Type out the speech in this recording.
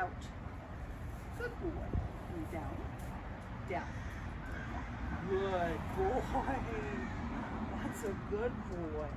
Out. Good boy. And down. Down. Good boy. That's a good boy.